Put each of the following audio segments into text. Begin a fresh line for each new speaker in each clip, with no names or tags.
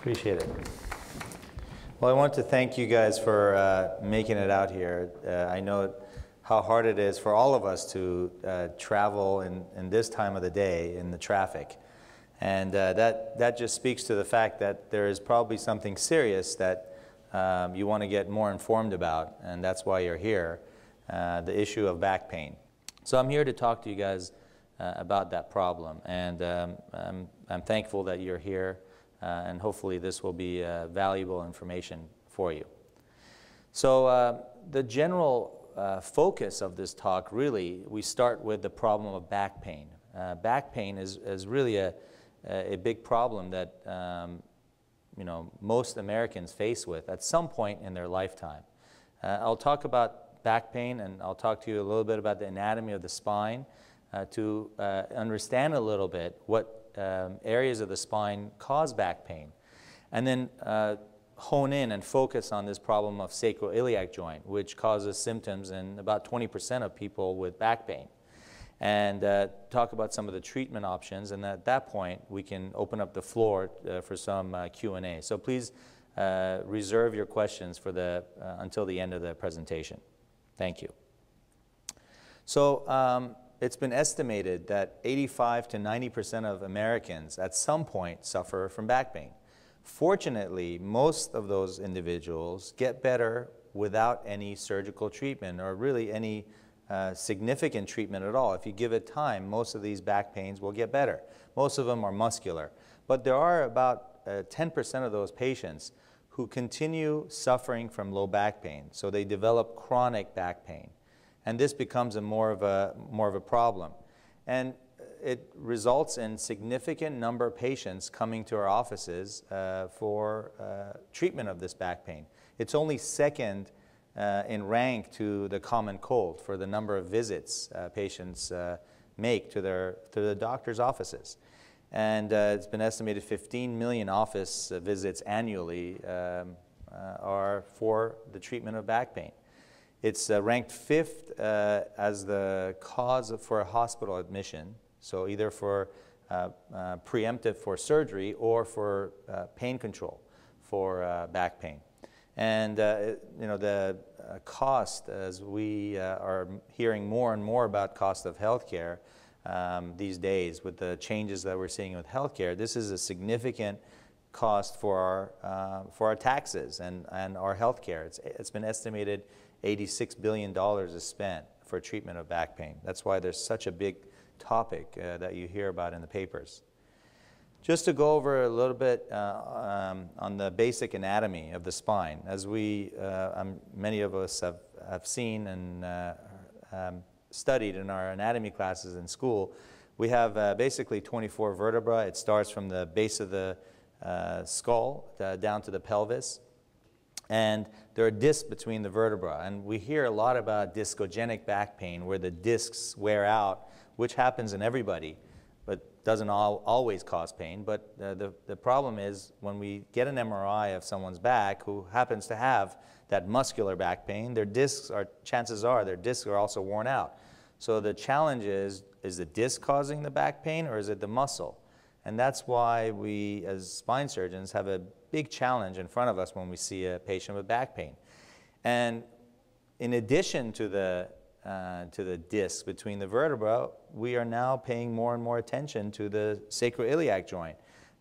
Appreciate it. Well, I want to thank you guys for uh, making it out here. Uh, I know how hard it is for all of us to uh, travel in, in this time of the day in the traffic. And uh, that, that just speaks to the fact that there is probably something serious that um, you want to get more informed about, and that's why you're here, uh, the issue of back pain. So I'm here to talk to you guys uh, about that problem, and um, I'm, I'm thankful that you're here. Uh, and hopefully this will be uh, valuable information for you. So uh, the general focus of this talk really, we start with the problem of back pain. back pain is, is really a, a big problem that um, you know, most Americans face with at some point in their lifetime. Uh, I'll talk about back pain and I'll talk to you a little bit about the anatomy of the spine uh, to uh, understand a little bit what um, areas of the spine cause back pain. And then uh, hone in and focus on this problem of sacroiliac joint, which causes symptoms in about 20% of people with back pain. And uh, talk about some of the treatment options. And at that point, we can open up the floor uh, for some uh, Q&A. So please uh, reserve your questions for the, uh, until the end of the presentation. Thank you. So um, it's been estimated that 85 to 90% of Americans at some point suffer from back pain. Fortunately, most of those individuals get better without any surgical treatment or really any uh, significant treatment at all. If you give it time, most of these back pains will get better. Most of them are muscular. But there are about 10% uh, of those patients who continue suffering from low back pain. So they develop chronic back pain and this becomes a more of a more of a problem and it results in significant number of patients coming to our offices uh, for uh, treatment of this back pain. It's only second uh, in rank to the common cold for the number of visits uh, patients uh, make to their to the doctor's offices. And uh, it's been estimated 15 million office visits annually um, are for the treatment of back pain. It's uh, ranked fifth uh, as the cause for a hospital admission, so either for uh, uh preemptive for surgery or for uh, pain control for uh, back pain. And you know the cost, as we are hearing more and more about cost of healthcare um, these days with the changes that we're seeing with healthcare, this is a significant cost for our, for our taxes and, and our healthcare. It's, it's been estimated $86 billion is spent for treatment of back pain. That's why there's such a big topic uh, that you hear about in the papers. Just to go over a little bit uh, um, on the basic anatomy of the spine, as we, uh, um, many of us have, have seen and uh, um, studied in our anatomy classes in school, we have uh, basically 24 vertebrae. It starts from the base of the uh, skull down to the pelvis. And there are discs between the vertebrae. And we hear a lot about discogenic back pain, where the discs wear out, which happens in everybody, but doesn't all, always cause pain. But uh, the, the problem is when we get an MRI of someone's back who happens to have that muscular back pain, their discs are, chances are, their discs are also worn out. So the challenge is, is the disc causing the back pain or is it the muscle? And that's why we, as spine surgeons, have a big challenge in front of us when we see a patient with back pain. And in addition to the, uh, to the disc between the vertebra, we are now paying more and more attention to the sacroiliac joint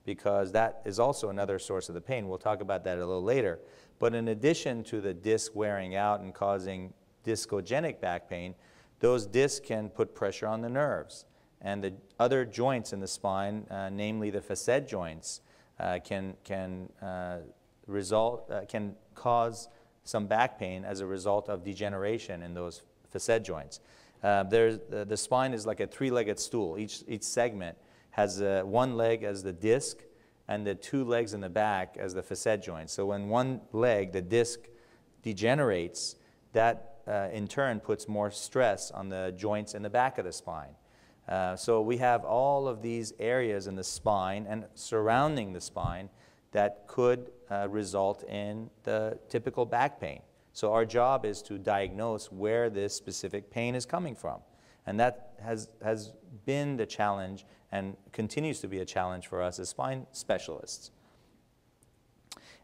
because that is also another source of the pain. We'll talk about that a little later. But in addition to the disc wearing out and causing discogenic back pain, those discs can put pressure on the nerves. And the other joints in the spine, uh, namely the facet joints, can, can, uh, result, uh, can cause some back pain as a result of degeneration in those facet joints. Uh, uh, the spine is like a three-legged stool. Each, each segment has uh, one leg as the disc and the two legs in the back as the facet joints. So when one leg, the disc, degenerates, that uh, in turn puts more stress on the joints in the back of the spine. Uh, so we have all of these areas in the spine and surrounding the spine that could uh, result in the typical back pain. So our job is to diagnose where this specific pain is coming from. And that has, has been the challenge and continues to be a challenge for us as spine specialists.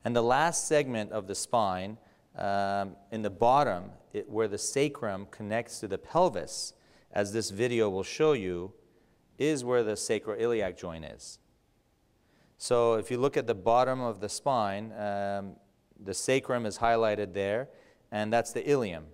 And the last segment of the spine, um, in the bottom, it, where the sacrum connects to the pelvis, as this video will show you, is where the sacroiliac joint is. So if you look at the bottom of the spine, um, the sacrum is highlighted there, and that's the ilium.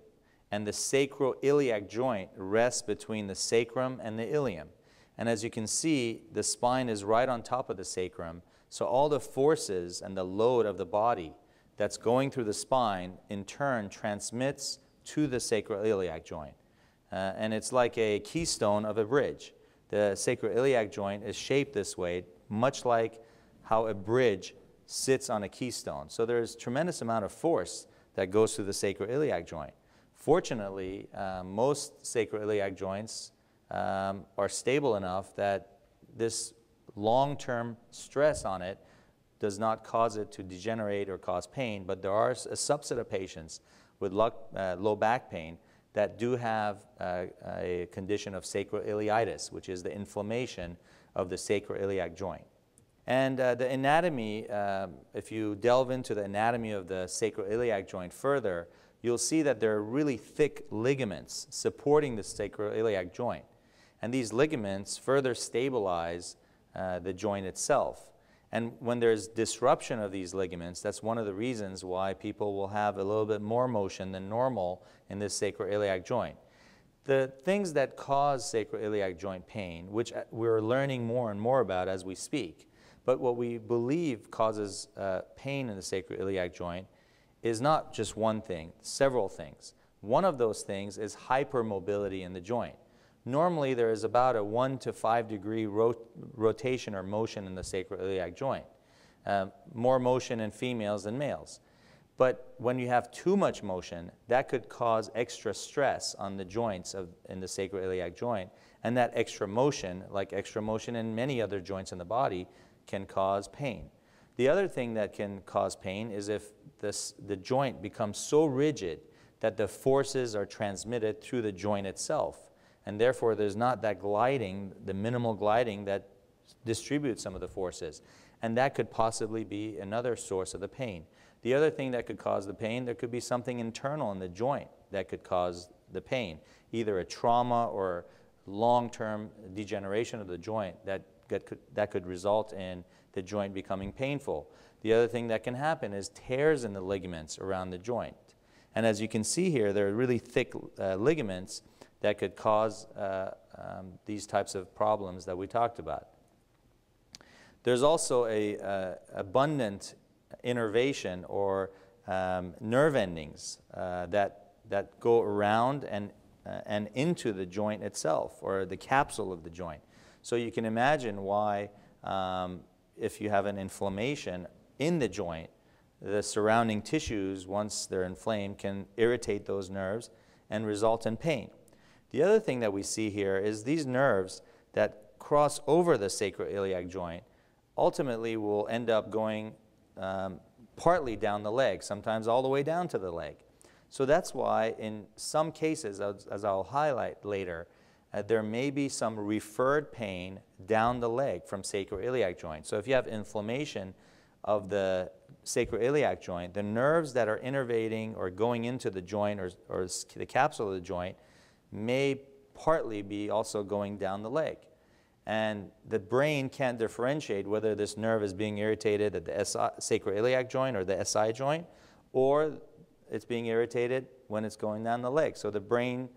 And the sacroiliac joint rests between the sacrum and the ilium. And as you can see, the spine is right on top of the sacrum, so all the forces and the load of the body that's going through the spine in turn transmits to the sacroiliac joint. Uh, and it's like a keystone of a bridge. The sacroiliac joint is shaped this way, much like how a bridge sits on a keystone. So there's tremendous amount of force that goes through the sacroiliac joint. Fortunately, uh, most sacroiliac joints um, are stable enough that this long-term stress on it does not cause it to degenerate or cause pain, but there are a subset of patients with uh, low back pain that do have uh, a condition of sacroiliitis, which is the inflammation of the sacroiliac joint. And uh, the anatomy, um, if you delve into the anatomy of the sacroiliac joint further, you'll see that there are really thick ligaments supporting the sacroiliac joint. And these ligaments further stabilize uh, the joint itself. And when there's disruption of these ligaments, that's one of the reasons why people will have a little bit more motion than normal in this sacroiliac joint. The things that cause sacroiliac joint pain, which uh, we're learning more and more about as we speak, but what we believe causes uh, pain in the sacroiliac joint is not just one thing, several things. One of those things is hypermobility in the joint. Normally, there is about a 1 to 5 degree rot rotation or motion in the sacroiliac joint. Um, more motion in females than males. But when you have too much motion, that could cause extra stress on the joints of, in the sacroiliac joint. And that extra motion, like extra motion in many other joints in the body, can cause pain. The other thing that can cause pain is if this, the joint becomes so rigid that the forces are transmitted through the joint itself and therefore there's not that gliding, the minimal gliding that distributes some of the forces. And that could possibly be another source of the pain. The other thing that could cause the pain, there could be something internal in the joint that could cause the pain, either a trauma or long-term degeneration of the joint that, that, could, that could result in the joint becoming painful. The other thing that can happen is tears in the ligaments around the joint. And as you can see here, there are really thick uh, ligaments that could cause uh, um, these types of problems that we talked about. There's also a uh, abundant innervation or um, nerve endings uh, that, that go around and, uh, and into the joint itself or the capsule of the joint. So you can imagine why um, if you have an inflammation in the joint, the surrounding tissues, once they're inflamed, can irritate those nerves and result in pain. The other thing that we see here is these nerves that cross over the sacroiliac joint ultimately will end up going um, partly down the leg, sometimes all the way down to the leg. So that's why in some cases, as, as I'll highlight later, uh, there may be some referred pain down the leg from sacroiliac joint. So if you have inflammation of the sacroiliac joint, the nerves that are innervating or going into the joint or, or the capsule of the joint may partly be also going down the leg. And the brain can't differentiate whether this nerve is being irritated at the SI, sacroiliac joint or the SI joint, or it's being irritated when it's going down the leg. So the brain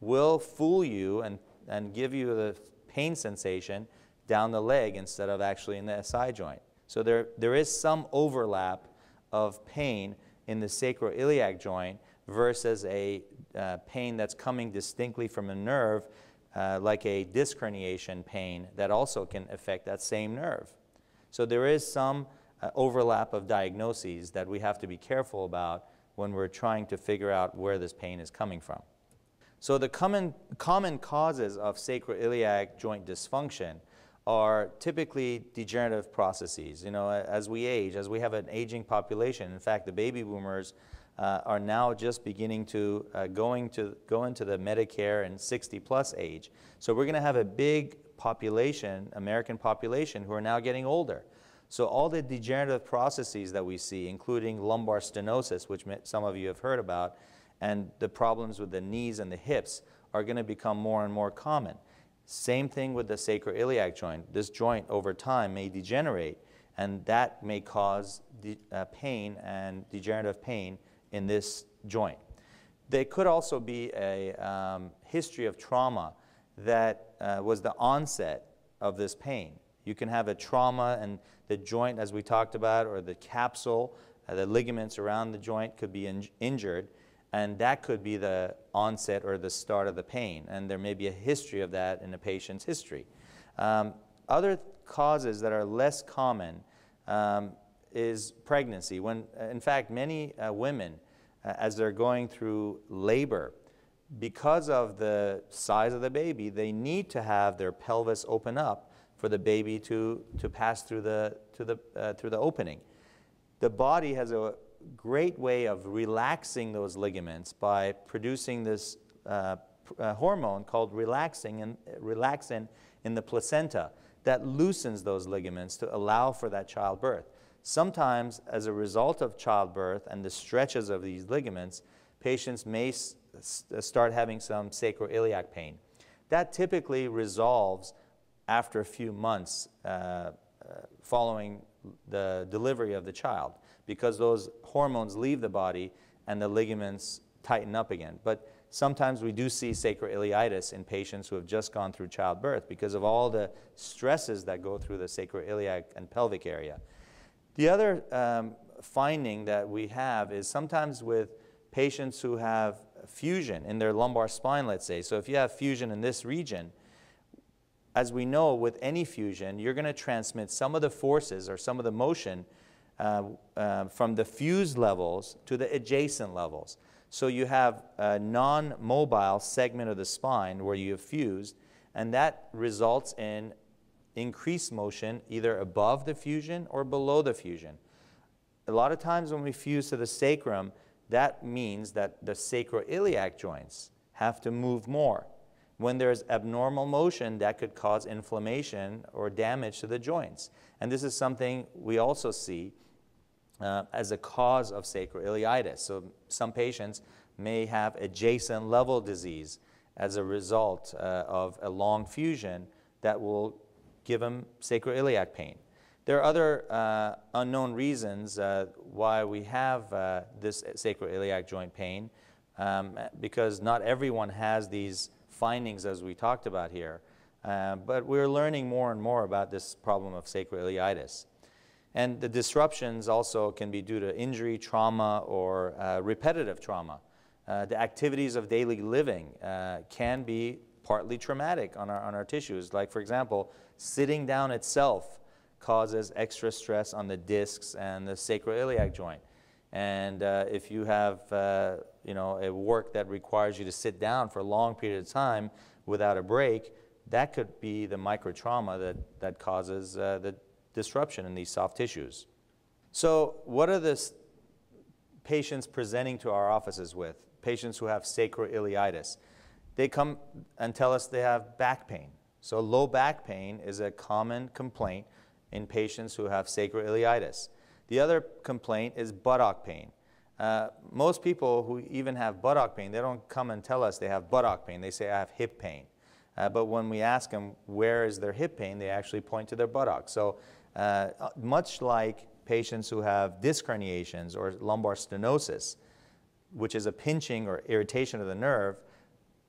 will fool you and, and give you the pain sensation down the leg instead of actually in the SI joint. So there, there is some overlap of pain in the sacroiliac joint versus a uh, pain that's coming distinctly from a nerve, uh, like a disc herniation pain, that also can affect that same nerve. So there is some uh, overlap of diagnoses that we have to be careful about when we're trying to figure out where this pain is coming from. So the common, common causes of sacroiliac joint dysfunction are typically degenerative processes. You know, as we age, as we have an aging population, in fact, the baby boomers uh, are now just beginning to uh, going to go into the Medicare and 60 plus age. So we're going to have a big population, American population, who are now getting older. So all the degenerative processes that we see, including lumbar stenosis, which some of you have heard about, and the problems with the knees and the hips are going to become more and more common. Same thing with the sacroiliac joint. This joint over time may degenerate, and that may cause uh, pain and degenerative pain in this joint. There could also be a um, history of trauma that uh, was the onset of this pain. You can have a trauma and the joint, as we talked about, or the capsule, uh, the ligaments around the joint could be in injured, and that could be the onset or the start of the pain. And there may be a history of that in a patient's history. Um, other causes that are less common um, is pregnancy. When, in fact, many uh, women, as they're going through labor, because of the size of the baby, they need to have their pelvis open up for the baby to, to pass through the, to the, uh, through the opening. The body has a great way of relaxing those ligaments by producing this uh, uh, hormone called relaxing and, relaxin in the placenta that loosens those ligaments to allow for that childbirth. Sometimes, as a result of childbirth and the stretches of these ligaments, patients may start having some sacroiliac pain. That typically resolves after a few months uh, uh, following the delivery of the child because those hormones leave the body and the ligaments tighten up again. But sometimes we do see sacroiliitis in patients who have just gone through childbirth because of all the stresses that go through the sacroiliac and pelvic area. The other um, finding that we have is sometimes with patients who have fusion in their lumbar spine, let's say. So if you have fusion in this region, as we know with any fusion, you're going to transmit some of the forces or some of the motion uh, uh, from the fused levels to the adjacent levels. So you have a non-mobile segment of the spine where you have fused, and that results in increased motion either above the fusion or below the fusion. A lot of times when we fuse to the sacrum, that means that the sacroiliac joints have to move more. When there's abnormal motion, that could cause inflammation or damage to the joints. And this is something we also see uh, as a cause of sacroiliitis. So some patients may have adjacent level disease as a result uh, of a long fusion that will give them sacroiliac pain. There are other uh, unknown reasons uh, why we have uh, this sacroiliac joint pain um, because not everyone has these findings as we talked about here. Uh, but we're learning more and more about this problem of sacroiliitis. And the disruptions also can be due to injury, trauma, or uh, repetitive trauma. Uh, the activities of daily living can be partly traumatic on our, on our tissues. Like, for example, sitting down itself causes extra stress on the discs and the sacroiliac joint. And uh, if you have uh, you know, a work that requires you to sit down for a long period of time without a break, that could be the microtrauma that, that causes uh, the disruption in these soft tissues. So what are the patients presenting to our offices with? Patients who have sacroiliitis. They come and tell us they have back pain. So low back pain is a common complaint in patients who have sacroiliitis. The other complaint is buttock pain. Uh, most people who even have buttock pain, they don't come and tell us they have buttock pain. They say, I have hip pain. Uh, but when we ask them where is their hip pain, they actually point to their buttock. So uh, much like patients who have disc herniations or lumbar stenosis, which is a pinching or irritation of the nerve,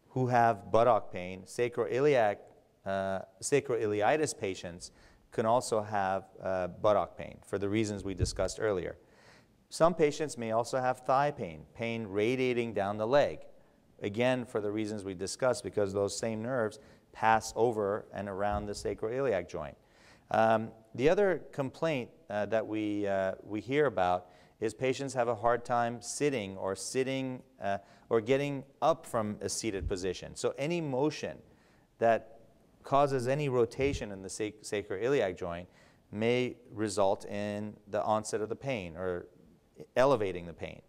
who have buttock pain, sacroiliac, uh, sacroiliitis patients can also have uh, buttock pain for the reasons we discussed earlier. Some patients may also have thigh pain, pain radiating down the leg. Again, for the reasons we discussed, because those same nerves pass over and around the sacroiliac joint. Um, the other complaint uh, that we, uh, we hear about is patients have a hard time sitting or sitting uh, or getting up from a seated position. So any motion that causes any rotation in the sac sacroiliac joint may result in the onset of the pain or elevating the pain.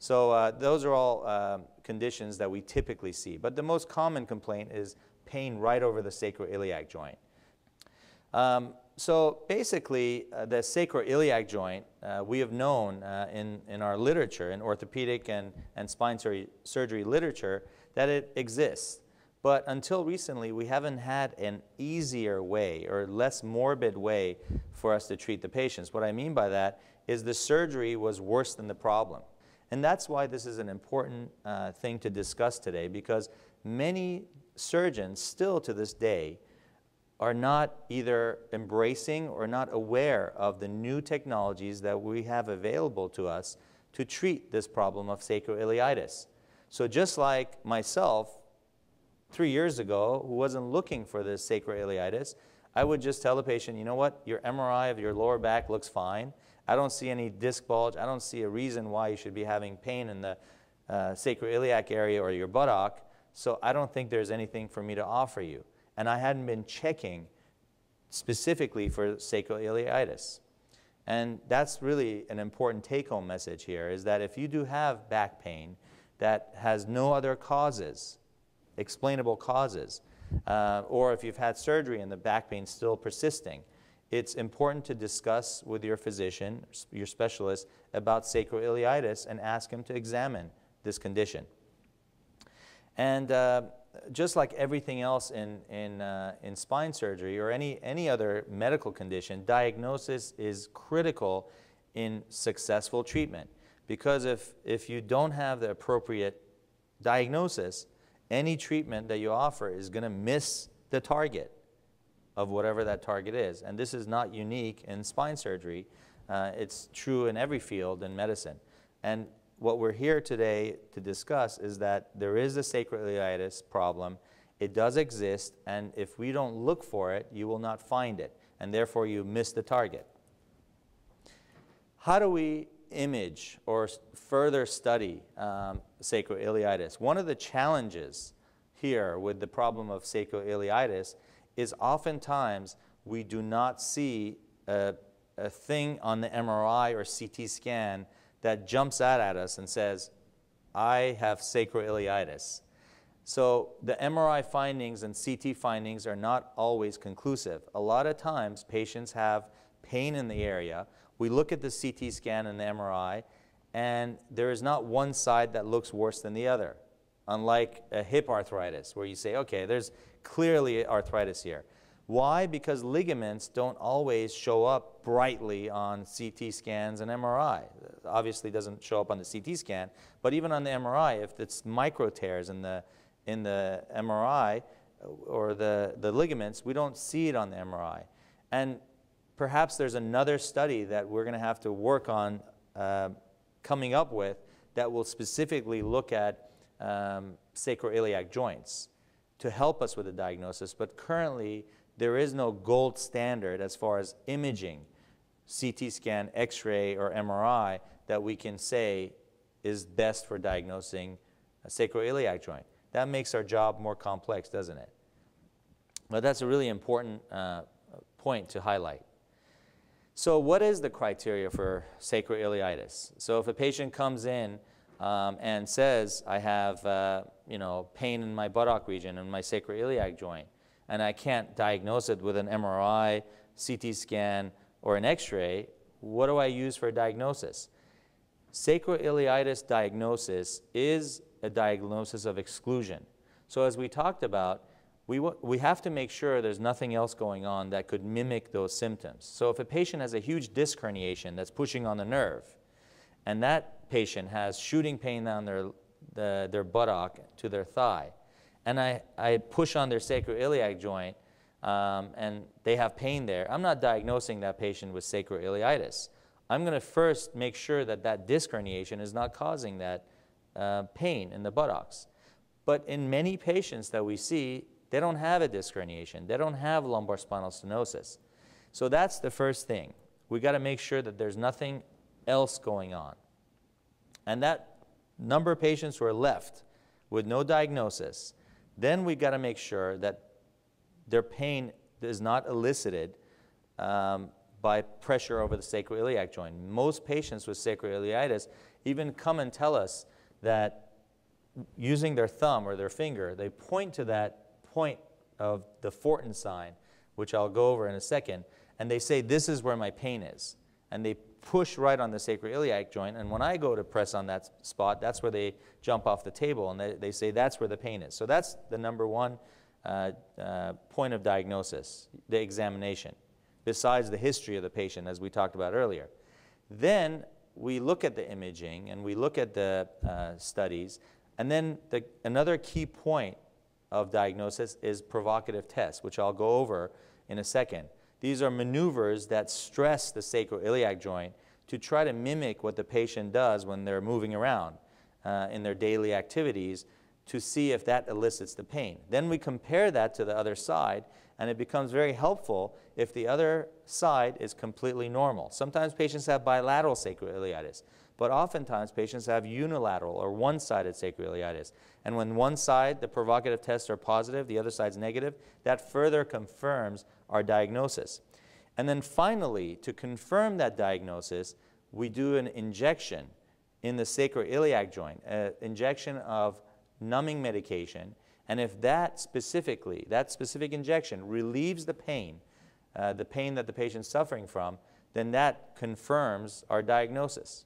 So uh, those are all uh, conditions that we typically see. But the most common complaint is pain right over the sacroiliac joint. Um, so basically, uh, the sacroiliac joint, uh, we have known uh, in, in our literature, in orthopedic and, and spine surgery literature, that it exists. But until recently, we haven't had an easier way or less morbid way for us to treat the patients. What I mean by that is the surgery was worse than the problem. And that's why this is an important uh, thing to discuss today because many surgeons still to this day are not either embracing or not aware of the new technologies that we have available to us to treat this problem of sacroiliitis. So just like myself, three years ago, who wasn't looking for this sacroiliitis, I would just tell the patient, you know what, your MRI of your lower back looks fine. I don't see any disc bulge. I don't see a reason why you should be having pain in the uh, sacroiliac area or your buttock. So I don't think there's anything for me to offer you and I hadn't been checking specifically for sacroiliitis. And that's really an important take-home message here, is that if you do have back pain that has no other causes, explainable causes, uh, or if you've had surgery and the back pain still persisting, it's important to discuss with your physician, your specialist, about sacroiliitis and ask him to examine this condition. And uh, just like everything else in, in, uh, in spine surgery or any, any other medical condition, diagnosis is critical in successful treatment. Because if, if you don't have the appropriate diagnosis, any treatment that you offer is going to miss the target of whatever that target is. And this is not unique in spine surgery. Uh, it's true in every field in medicine. And what we're here today to discuss is that there is a sacroiliitis problem. It does exist, and if we don't look for it, you will not find it, and therefore you miss the target. How do we image or further study um, sacroiliitis? One of the challenges here with the problem of sacroiliitis is oftentimes we do not see a, a thing on the MRI or CT scan that jumps out at us and says, I have sacroiliitis. So the MRI findings and CT findings are not always conclusive. A lot of times patients have pain in the area. We look at the CT scan and the MRI and there is not one side that looks worse than the other. Unlike a hip arthritis where you say, okay, there's clearly arthritis here. Why? Because ligaments don't always show up brightly on CT scans and MRI. Obviously doesn't show up on the CT scan, but even on the MRI, if it's micro tears in the, in the MRI or the, the ligaments, we don't see it on the MRI. And perhaps there's another study that we're going to have to work on uh, coming up with that will specifically look at um, sacroiliac joints to help us with the diagnosis. But currently, there is no gold standard as far as imaging, CT scan, X-ray, or MRI that we can say is best for diagnosing a sacroiliac joint. That makes our job more complex, doesn't it? But that's a really important uh, point to highlight. So what is the criteria for sacroiliitis? So if a patient comes in um, and says, I have uh, you know, pain in my buttock region and my sacroiliac joint, and I can't diagnose it with an MRI, CT scan, or an x-ray, what do I use for a diagnosis? Sacroiliitis diagnosis is a diagnosis of exclusion. So as we talked about, we, we have to make sure there's nothing else going on that could mimic those symptoms. So if a patient has a huge disc herniation that's pushing on the nerve, and that patient has shooting pain down their, the, their buttock to their thigh, and I, I push on their sacroiliac joint um, and they have pain there, I'm not diagnosing that patient with sacroiliitis. I'm going to first make sure that that disc herniation is not causing that uh, pain in the buttocks. But in many patients that we see, they don't have a disc herniation. They don't have lumbar spinal stenosis. So that's the first thing. We got to make sure that there's nothing else going on. And that number of patients who are left with no diagnosis, then we've got to make sure that their pain is not elicited um, by pressure over the sacroiliac joint. Most patients with sacroiliitis even come and tell us that using their thumb or their finger, they point to that point of the Fortin sign, which I'll go over in a second, and they say, This is where my pain is. And they push right on the sacroiliac joint. And when I go to press on that spot, that's where they jump off the table and they, they say that's where the pain is. So that's the number one uh, uh, point of diagnosis, the examination, besides the history of the patient, as we talked about earlier. Then we look at the imaging and we look at the uh, studies. And then the, another key point of diagnosis is provocative tests, which I'll go over in a second. These are maneuvers that stress the sacroiliac joint to try to mimic what the patient does when they're moving around uh, in their daily activities to see if that elicits the pain. Then we compare that to the other side, and it becomes very helpful if the other side is completely normal. Sometimes patients have bilateral sacroiliitis, but oftentimes patients have unilateral or one-sided sacroiliitis. And when one side, the provocative tests are positive, the other side's negative, that further confirms our diagnosis. And then finally, to confirm that diagnosis, we do an injection in the sacroiliac joint, an injection of numbing medication. And if that specifically, that specific injection relieves the pain, uh, the pain that the patient's suffering from, then that confirms our diagnosis.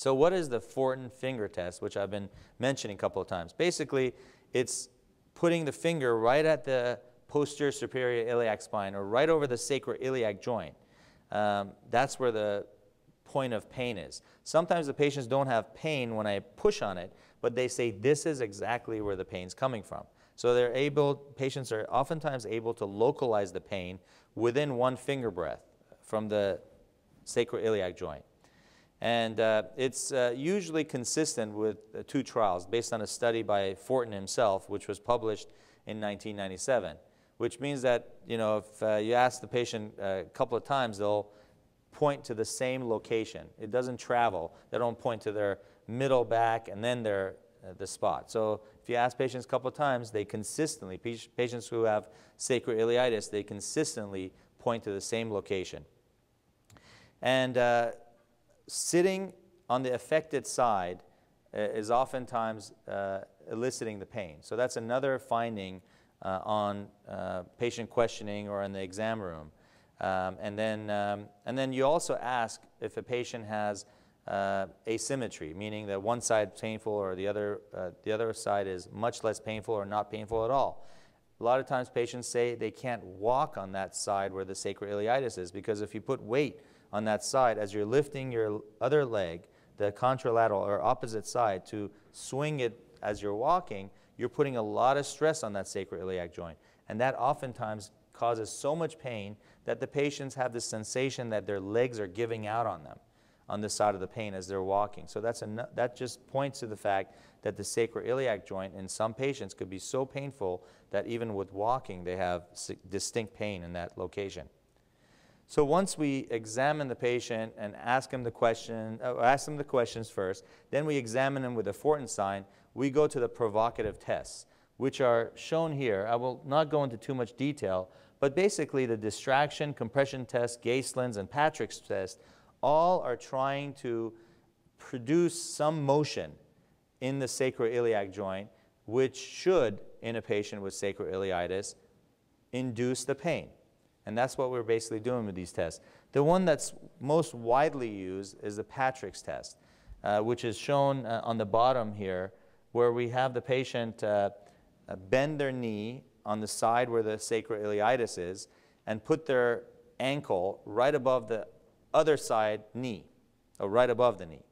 So what is the Fortin finger test, which I've been mentioning a couple of times? Basically, it's putting the finger right at the posterior superior iliac spine or right over the sacroiliac joint. Um, that's where the point of pain is. Sometimes the patients don't have pain when I push on it, but they say this is exactly where the pain's coming from. So they're able, patients are oftentimes able to localize the pain within one finger breath from the sacroiliac joint. And uh, it's uh, usually consistent with uh, two trials based on a study by Fortin himself, which was published in 1997, which means that, you know, if uh, you ask the patient uh, a couple of times, they'll point to the same location. It doesn't travel. They don't point to their middle back and then their, uh, the spot. So if you ask patients a couple of times, they consistently, patients who have sacroiliitis, they consistently point to the same location. And sitting on the affected side uh, is oftentimes uh, eliciting the pain. So that's another finding uh, on uh, patient questioning or in the exam room. Um, and, then, um, and then you also ask if a patient has uh, asymmetry, meaning that one side is painful or the other, uh, the other side is much less painful or not painful at all. A lot of times patients say they can't walk on that side where the sacroiliitis is because if you put weight on that side, as you're lifting your other leg, the contralateral or opposite side, to swing it as you're walking, you're putting a lot of stress on that sacroiliac joint. And that oftentimes causes so much pain that the patients have the sensation that their legs are giving out on them on this side of the pain as they're walking. So that's that just points to the fact that the sacroiliac joint in some patients could be so painful that even with walking they have distinct pain in that location. So once we examine the patient and ask him the question, uh, ask them the questions first, then we examine him with a Fortin sign, we go to the provocative tests, which are shown here. I will not go into too much detail, but basically the distraction, compression test, Gaenslen's, and Patrick's test all are trying to produce some motion in the sacroiliac joint, which should, in a patient with sacroiliitis, induce the pain. And that's what we're basically doing with these tests. The one that's most widely used is the Patrick's test, uh, which is shown uh, on the bottom here, where we have the patient uh, uh bend their knee on the side where the sacroiliitis is and put their ankle right above the other side knee, or right above the knee.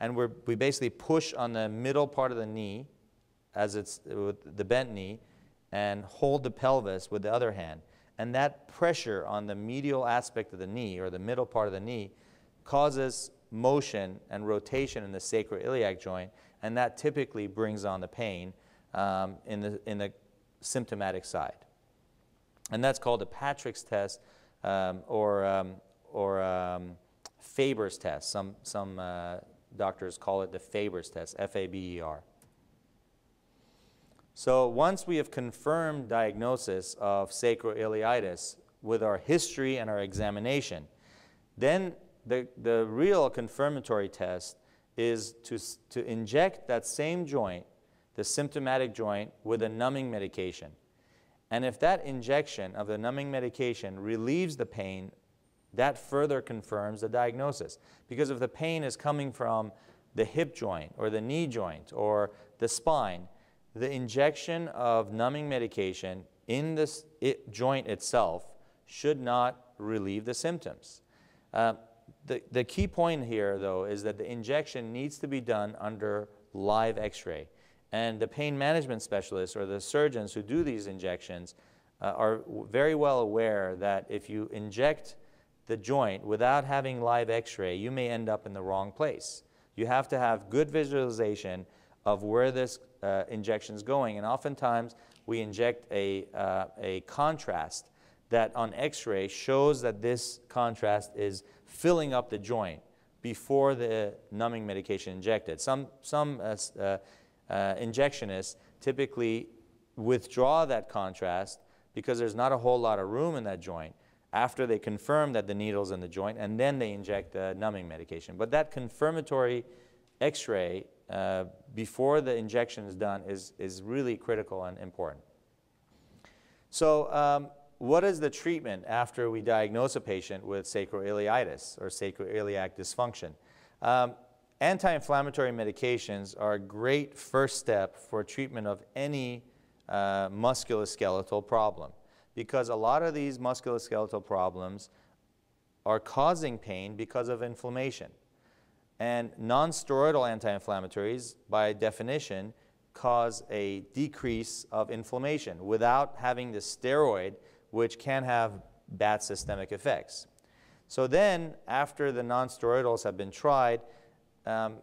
And we we basically push on the middle part of the knee, as it's with the bent knee, and hold the pelvis with the other hand. And that pressure on the medial aspect of the knee or the middle part of the knee causes motion and rotation in the sacroiliac joint, and that typically brings on the pain um, in, the, in the symptomatic side. And that's called a Patrick's test um, or, um, or um, Faber's test. Some, some uh, doctors call it the Faber's test, F A B E R. So once we have confirmed diagnosis of sacroiliitis with our history and our examination, then the, the real confirmatory test is to, to inject that same joint, the symptomatic joint, with a numbing medication. And if that injection of the numbing medication relieves the pain, that further confirms the diagnosis. Because if the pain is coming from the hip joint or the knee joint or the spine, the injection of numbing medication in the it, joint itself should not relieve the symptoms. Uh, the, the key point here, though, is that the injection needs to be done under live x-ray. And the pain management specialists or the surgeons who do these injections uh, are very well aware that if you inject the joint without having live x-ray, you may end up in the wrong place. You have to have good visualization of where this uh, injection is going. And oftentimes we inject a, uh, a contrast that on x-ray shows that this contrast is filling up the joint before the numbing medication injected. Some, some uh, uh, uh, injectionists typically withdraw that contrast because there's not a whole lot of room in that joint after they confirm that the needle's in the joint, and then they inject the numbing medication. But that confirmatory x-ray uh, before the injection is done is, is really critical and important. So um, what is the treatment after we diagnose a patient with sacroiliitis or sacroiliac dysfunction? Um, Anti-inflammatory medications are a great first step for treatment of any uh, musculoskeletal problem because a lot of these musculoskeletal problems are causing pain because of inflammation. And non-steroidal anti-inflammatories, by definition, cause a decrease of inflammation without having the steroid, which can have bad systemic effects. So then, after the non-steroidals have been tried, um,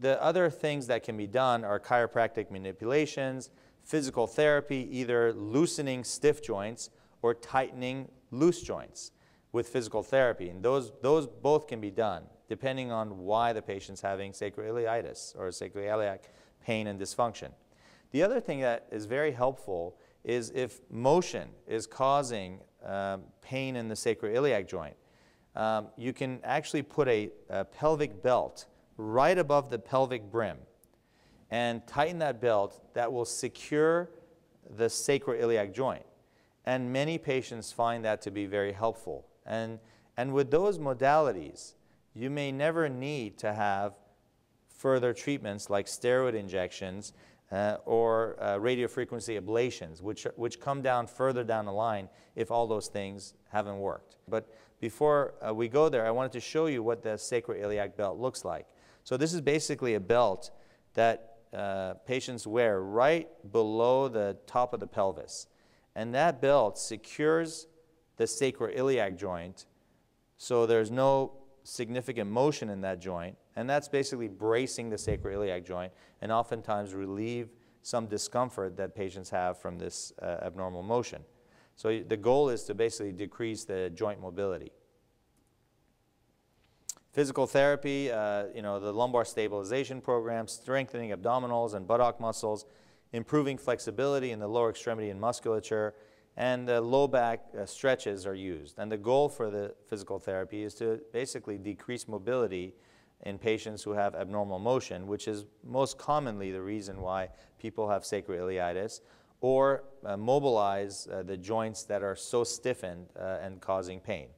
the other things that can be done are chiropractic manipulations, physical therapy, either loosening stiff joints or tightening loose joints with physical therapy. And those, those both can be done depending on why the patient's having sacroiliitis or sacroiliac pain and dysfunction. The other thing that is very helpful is if motion is causing um, pain in the sacroiliac joint, um, you can actually put a, a pelvic belt right above the pelvic brim and tighten that belt that will secure the sacroiliac joint. And many patients find that to be very helpful. And, and with those modalities, you may never need to have further treatments like steroid injections uh, or uh, radiofrequency ablations, which, which come down further down the line if all those things haven't worked. But before uh, we go there, I wanted to show you what the sacroiliac belt looks like. So this is basically a belt that uh, patients wear right below the top of the pelvis. And that belt secures the sacroiliac joint so there's no significant motion in that joint. And that's basically bracing the sacroiliac joint and oftentimes relieve some discomfort that patients have from this uh, abnormal motion. So the goal is to basically decrease the joint mobility. Physical therapy, uh, you know, the lumbar stabilization program, strengthening abdominals and buttock muscles, improving flexibility in the lower extremity and musculature, and the low back uh, stretches are used. And the goal for the physical therapy is to basically decrease mobility in patients who have abnormal motion, which is most commonly the reason why people have sacroiliitis, or uh, mobilize uh, the joints that are so stiffened uh, and causing pain.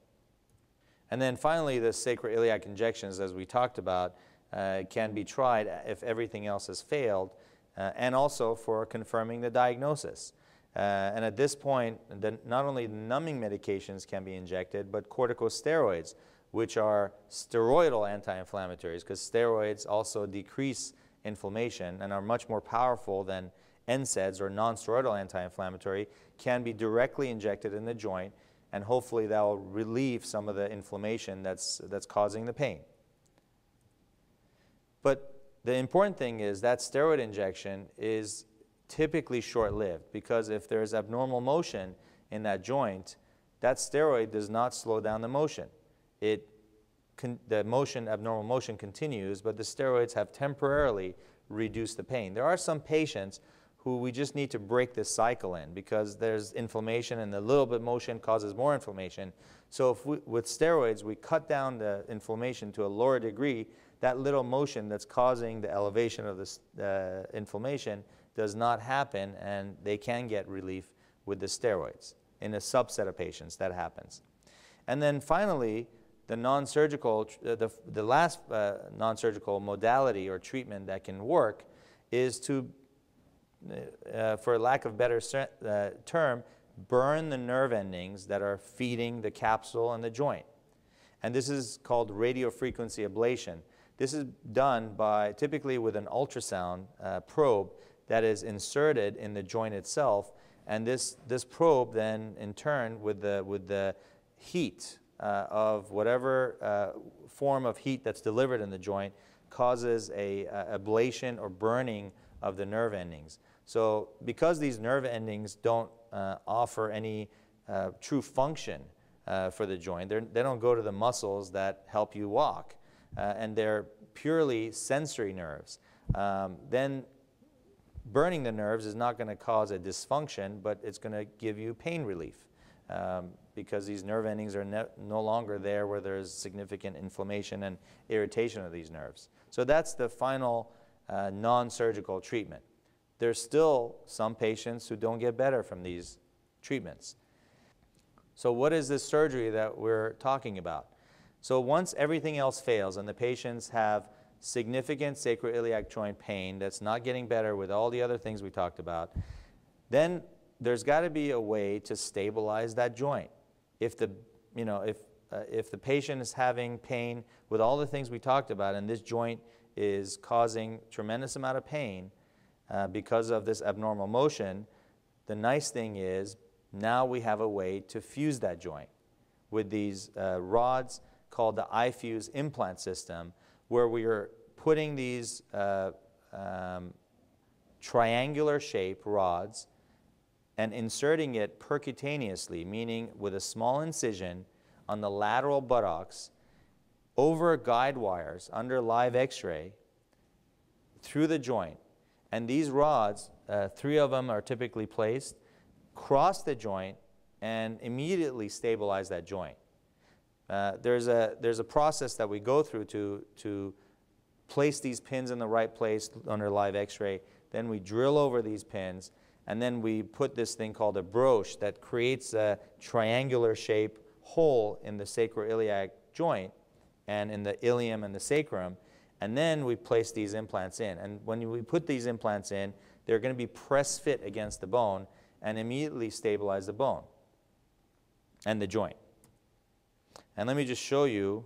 And then finally, the sacroiliac injections, as we talked about, uh, can be tried if everything else has failed, uh, and also for confirming the diagnosis. Uh, and at this point, the, not only numbing medications can be injected, but corticosteroids, which are steroidal anti-inflammatories, because steroids also decrease inflammation and are much more powerful than NSAIDs or non-steroidal anti-inflammatory, can be directly injected in the joint and hopefully that will relieve some of the inflammation that's, that's causing the pain. But the important thing is that steroid injection is typically short-lived because if there's abnormal motion in that joint, that steroid does not slow down the motion. It, the motion, abnormal motion continues, but the steroids have temporarily reduced the pain. There are some patients who we just need to break this cycle in because there's inflammation and a little bit motion causes more inflammation. So if we, with steroids, we cut down the inflammation to a lower degree, that little motion that's causing the elevation of this uh, inflammation does not happen and they can get relief with the steroids. In a subset of patients, that happens. And then finally, the non-surgical, uh, the, the last uh, non-surgical modality or treatment that can work is to, uh, for lack of better uh, term, burn the nerve endings that are feeding the capsule and the joint. And this is called radiofrequency ablation. This is done by typically with an ultrasound uh, probe that is inserted in the joint itself. And this, this probe then, in turn, with the, with the heat uh, of whatever uh, form of heat that's delivered in the joint, causes a, a ablation or burning of the nerve endings. So because these nerve endings don't uh, offer any uh, true function uh, for the joint, they do not go to the muscles that help you walk, uh, and they're purely sensory nerves, um, then burning the nerves is not going to cause a dysfunction, but it's going to give you pain relief um, because these nerve endings are no longer there where there's significant inflammation and irritation of these nerves. So that's the final uh, non-surgical treatment. There's still some patients who don't get better from these treatments. So what is this surgery that we're talking about? So once everything else fails and the patients have significant sacroiliac joint pain that's not getting better with all the other things we talked about, then there's got to be a way to stabilize that joint. If the, you know, if, uh, if the patient is having pain with all the things we talked about and this joint is causing tremendous amount of pain uh, because of this abnormal motion, the nice thing is now we have a way to fuse that joint with these uh, rods called the iFuse implant system where we are putting these uh, um, triangular shape rods and inserting it percutaneously, meaning with a small incision on the lateral buttocks over guide wires under live x-ray through the joint. And these rods, uh, three of them are typically placed, cross the joint and immediately stabilize that joint. Uh, there's, a, there's a process that we go through to, to place these pins in the right place under live x-ray. Then we drill over these pins and then we put this thing called a broach that creates a triangular shape hole in the sacroiliac joint and in the ilium and the sacrum. And then we place these implants in. And when we put these implants in, they're going to be press fit against the bone and immediately stabilize the bone and the joint. And let me just show you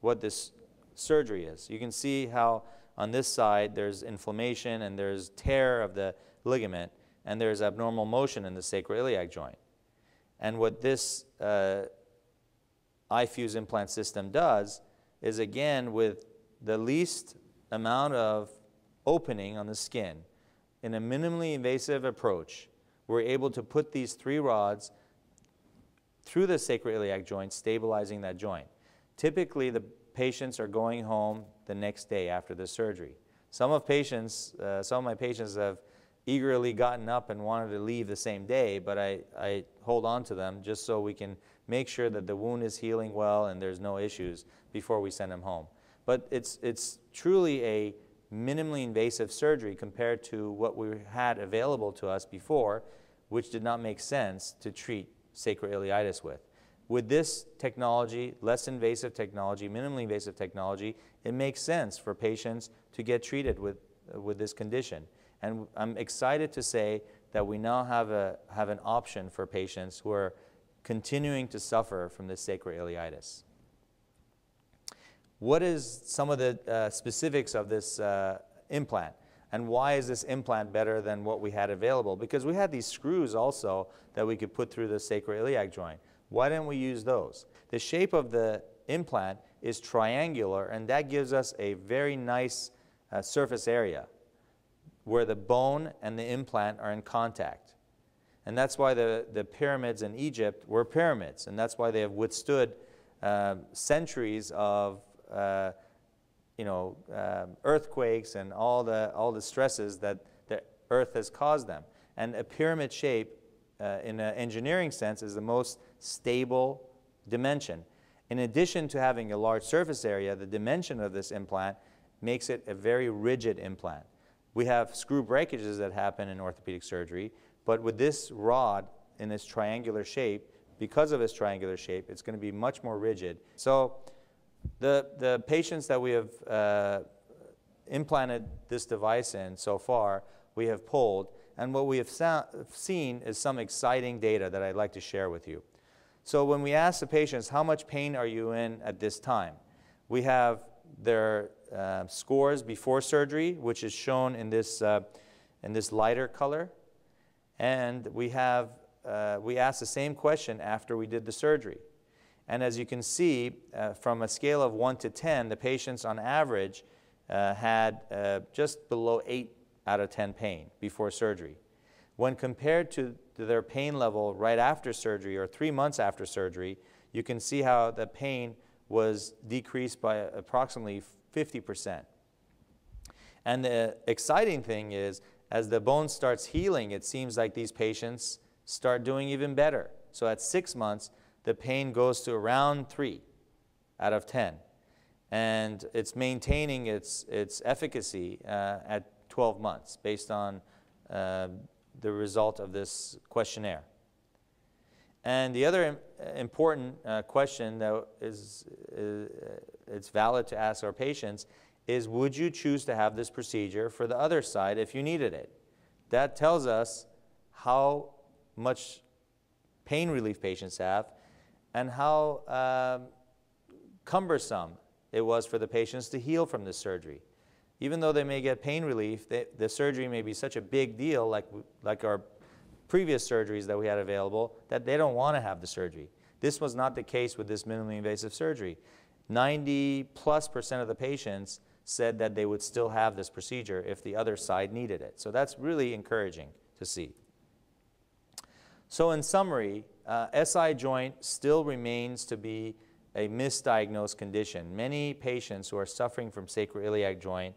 what this surgery is. You can see how on this side there's inflammation and there's tear of the ligament and there's abnormal motion in the sacroiliac joint. And what this uh, iFuse implant system does is again with the least amount of opening on the skin in a minimally invasive approach, we're able to put these three rods through the sacroiliac joint, stabilizing that joint. Typically, the patients are going home the next day after the surgery. Some of patients, uh, some of my patients have eagerly gotten up and wanted to leave the same day, but I, I hold on to them just so we can make sure that the wound is healing well and there's no issues before we send them home. But it's, it's truly a minimally invasive surgery compared to what we had available to us before, which did not make sense to treat sacroiliitis with. With this technology, less invasive technology, minimally invasive technology, it makes sense for patients to get treated with, uh, with this condition. And I'm excited to say that we now have, a, have an option for patients who are continuing to suffer from this sacroiliitis. What is some of the uh, specifics of this uh, implant? And why is this implant better than what we had available? Because we had these screws also that we could put through the sacroiliac joint. Why didn't we use those? The shape of the implant is triangular, and that gives us a very nice uh, surface area where the bone and the implant are in contact. And that's why the, the pyramids in Egypt were pyramids, and that's why they have withstood uh, centuries of uh, you know, uh, earthquakes and all the, all the stresses that the earth has caused them. And a pyramid shape, uh, in an engineering sense, is the most stable dimension. In addition to having a large surface area, the dimension of this implant makes it a very rigid implant. We have screw breakages that happen in orthopedic surgery. But with this rod in its triangular shape, because of its triangular shape, it's going to be much more rigid. So the, the patients that we have uh, implanted this device in so far, we have polled, and what we have seen is some exciting data that I'd like to share with you. So when we ask the patients, how much pain are you in at this time? We have their uh, scores before surgery, which is shown in this, uh, in this lighter color. And we have, uh, we ask the same question after we did the surgery. And as you can see, uh, from a scale of 1 to 10, the patients on average uh, had uh, just below 8 out of 10 pain before surgery. When compared to, their pain level right after surgery or three months after surgery, you can see how the pain was decreased by approximately 50%. And the exciting thing is, as the bone starts healing, it seems like these patients start doing even better. So at six months, the pain goes to around three out of 10. And it's maintaining its, its efficacy uh, at 12 months based on uh, the result of this questionnaire. And the other important uh, question that is, is, it's valid to ask our patients is would you choose to have this procedure for the other side if you needed it? That tells us how much pain relief patients have and how um, cumbersome it was for the patients to heal from this surgery. Even though they may get pain relief, they, the surgery may be such a big deal, like, like our previous surgeries that we had available, that they don't want to have the surgery. This was not the case with this minimally invasive surgery. 90 plus percent of the patients said that they would still have this procedure if the other side needed it. So that's really encouraging to see. So in summary, uh, SI joint still remains to be a misdiagnosed condition. Many patients who are suffering from sacroiliac joint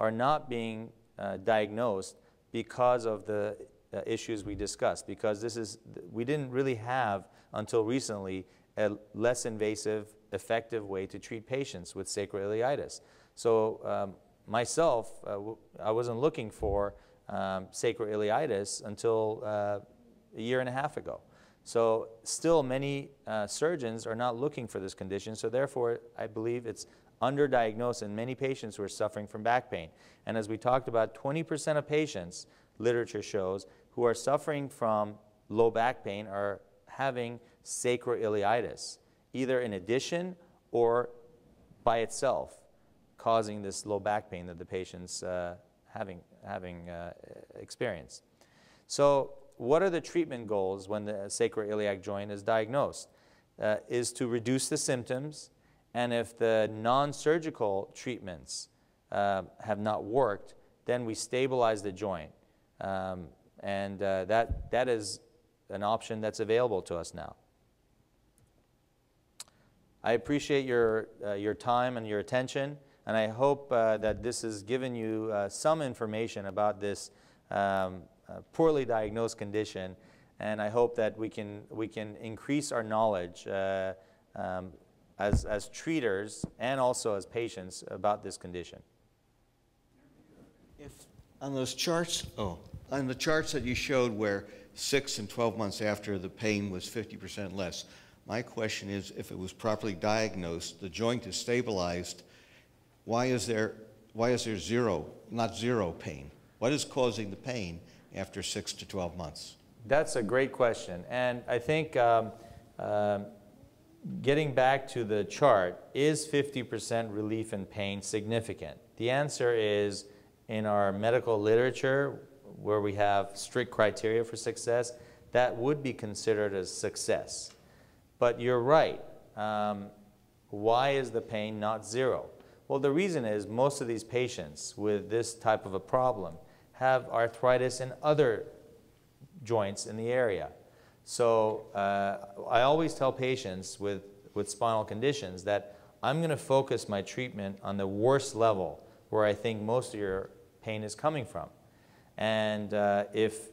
are not being uh, diagnosed because of the uh, issues we discussed, because this is, we didn't really have until recently a less invasive, effective way to treat patients with sacroiliitis. So um, myself, uh, I wasn't looking for um, sacroiliitis until uh, a year and a half ago. So still many uh, surgeons are not looking for this condition, so therefore I believe it's underdiagnosed in many patients who are suffering from back pain. And as we talked about, 20% of patients, literature shows, who are suffering from low back pain are having sacroiliitis, either in addition or by itself, causing this low back pain that the patient's uh, having, having uh, experienced. So what are the treatment goals when the sacroiliac joint is diagnosed? Uh, is to reduce the symptoms, and if the non-surgical treatments uh, have not worked, then we stabilize the joint. Um, and uh, that, that is an option that's available to us now. I appreciate your, uh, your time and your attention, and I hope uh, that this has given you uh, some information about this um, poorly diagnosed condition, and I hope that we can, we can increase our knowledge uh, um, as, as treaters and also as patients about this condition.
If on those charts, oh, on the charts that you showed where six and 12 months after the pain was 50% less, my question is if it was properly diagnosed, the joint is stabilized, why is there, why is there zero, not zero pain? What is causing the pain? After six to 12 months?
That's a great question. And I think um, um, getting back to the chart, is 50% relief in pain significant? The answer is in our medical literature, where we have strict criteria for success, that would be considered as success. But you're right. Um, why is the pain not zero? Well, the reason is most of these patients with this type of a problem have arthritis in other joints in the area. So uh, I always tell patients with, with spinal conditions that I'm going to focus my treatment on the worst level where I think most of your pain is coming from. And uh, if,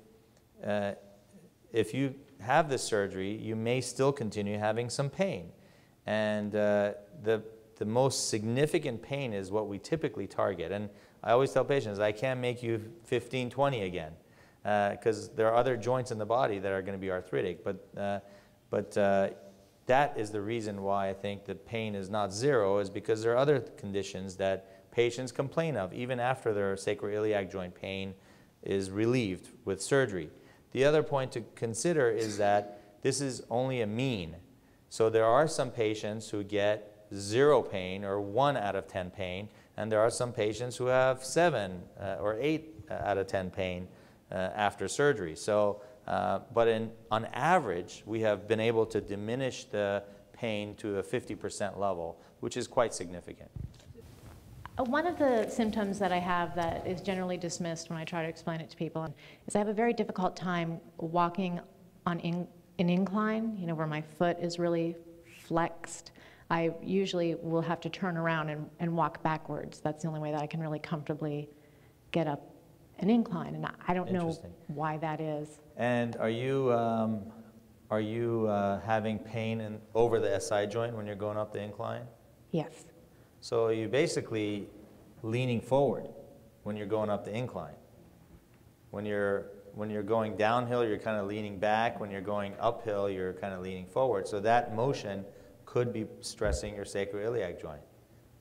uh, if you have this surgery, you may still continue having some pain. And uh, the, the most significant pain is what we typically target. And I always tell patients, I can't make you 15, 20 again. because there are other joints in the body that are going to be arthritic. But, uh, but uh, that is the reason why I think the pain is not zero, is because there are other conditions that patients complain of, even after their sacroiliac joint pain is relieved with surgery. The other point to consider is that this is only a mean. So there are some patients who get zero pain or one out of 10 pain, and there are some patients who have seven uh, or eight uh, out of 10 pain uh, after surgery. So, uh, but in, on average, we have been able to diminish the pain to a 50% level, which is quite significant.
One of the symptoms that I have that is generally dismissed when I try to explain it to people is I have a very difficult time walking on in, an incline, you know, where my foot is really flexed. I usually will have to turn around and, and walk backwards. That's the only way that I can really comfortably get up an incline, and I- I don't know why that is.
And are you, um, are you uh, having pain in, over the SI joint when you're going up the incline?
Yes,
So you're basically leaning forward when you're going up the incline. When you're, when you're going downhill, you're kind of leaning back. When you're going uphill, you're kind of leaning forward. So that motion could be stressing your sacroiliac joint,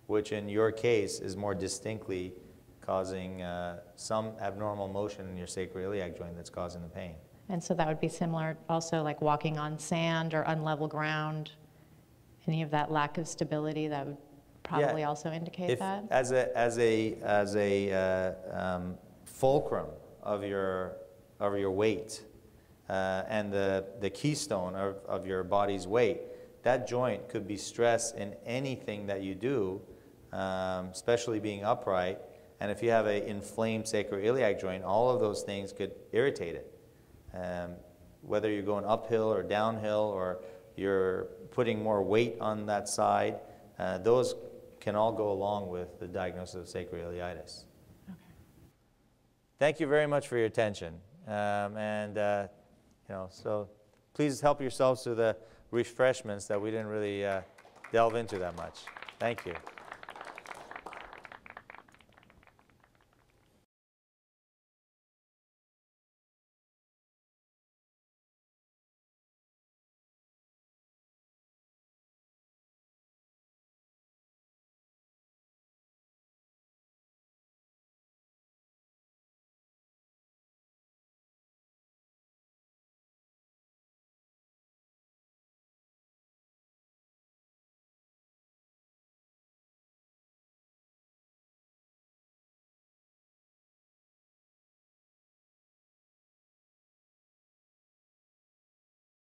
which in your case is more distinctly causing uh, some abnormal motion in your sacroiliac joint that's causing the pain.
and so that would be similar also like walking on sand or unlevel ground. Any of that lack of stability that would probably also indicate
If,
that?
as a, as a, as a uh, um, fulcrum of your, of your weight uh, and the, the keystone of, of your body's weight, that joint could be stressed in anything that you do, um, especially being upright. And if you have an inflamed sacroiliac joint, all of those things could irritate it. Um, whether you're going uphill or downhill or you're putting more weight on that side, uh, those can all go along with the diagnosis of sacroiliitis. Okay. Thank you very much for your attention. Um, and, uh, you know, so please help yourselves to the refreshments that we didn't really uh, delve into that much. Thank you.